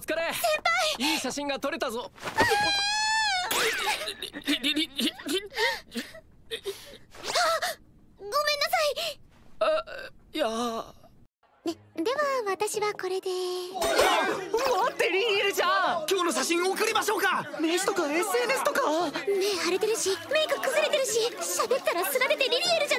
疲れ。先輩。いい写真が撮れたぞ。りりりりごめんなさい。あいや。ね、では私はこれで。待ってリリエルちゃん。今日の写真送りましょうか。名刺とか SNS とか。目腫れてるしメイク崩れてるし喋ったらすられてリリエルじゃ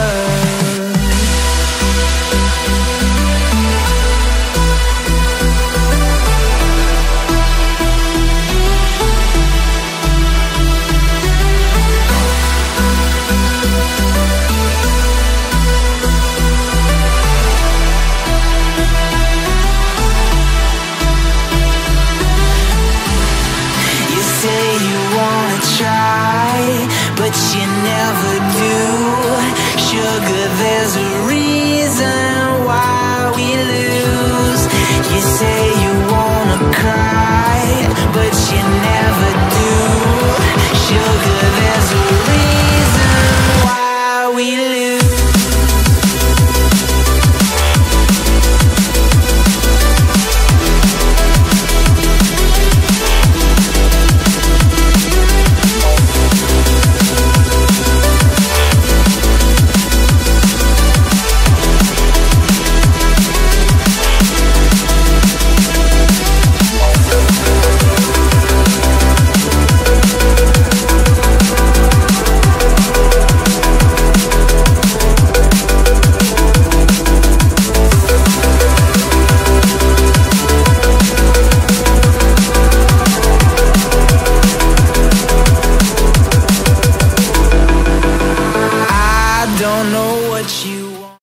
You never